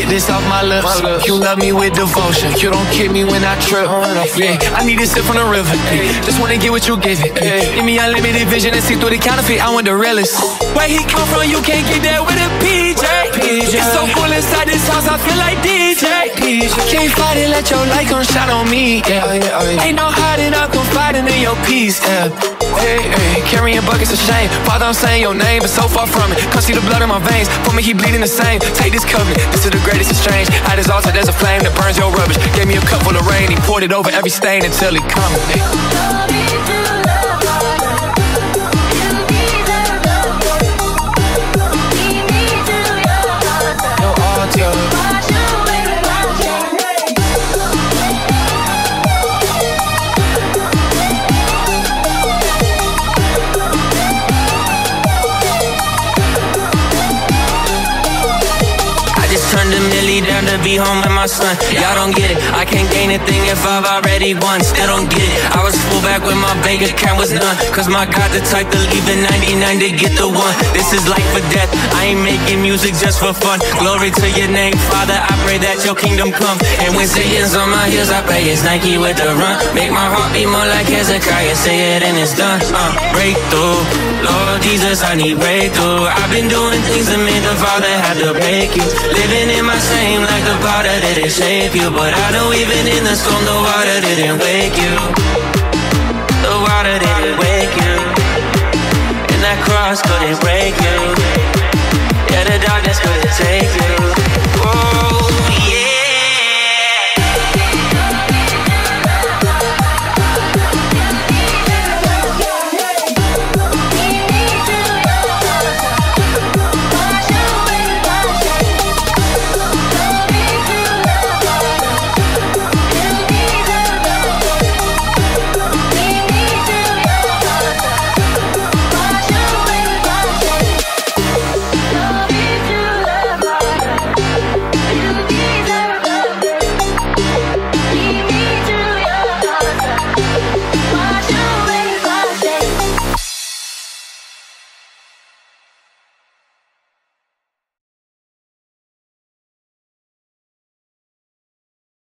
this off my lips. My lips. You love me with devotion. You don't kick me when I trip. Yeah, I need a sip from the river. Just wanna get what you give it. Give me unlimited vision and see through the counterfeit. I want the realest. Where he come from, you can't get that with a PJ. PJ. It's so cool inside this house, I feel like DJ. PJ. Can't fight it, let your light come shine on me. Yeah, oh, yeah, yeah. Ain't no hiding, I'm confiding in your peace. Yeah. Hey, hey, carrying buckets of shame. Father, I'm saying your name, but so far from it. Come see the blood in my veins. For me, he bleeding the same. Take this covenant, this is the greatest exchange. At his altar, there's a flame that burns your rubbish. Gave me a cup full of rain, he poured it over every stain until he come. Hey. Milli down to be home with my son. Y'all don't get it. I can't gain a thing if I've already won. Still don't get it. I was full back when my bank account was none. Cause my God, the type to leave the 99 to get the one. This is life or death. I ain't making music just for fun. Glory to your name, Father. I pray that your kingdom come. And when Satan's on my heels, I pray it's Nike with the run. Make my heart beat more like Hezekiah. Say it and it's done. Uh, breakthrough. Lord Jesus, I need breakthrough. I've been doing things that made the Father have to break you. Living in my shame like the water didn't shape you. But I know even in the storm the water didn't wake you. The water didn't wake you. And that cross couldn't break you. Yeah, the darkness couldn't take you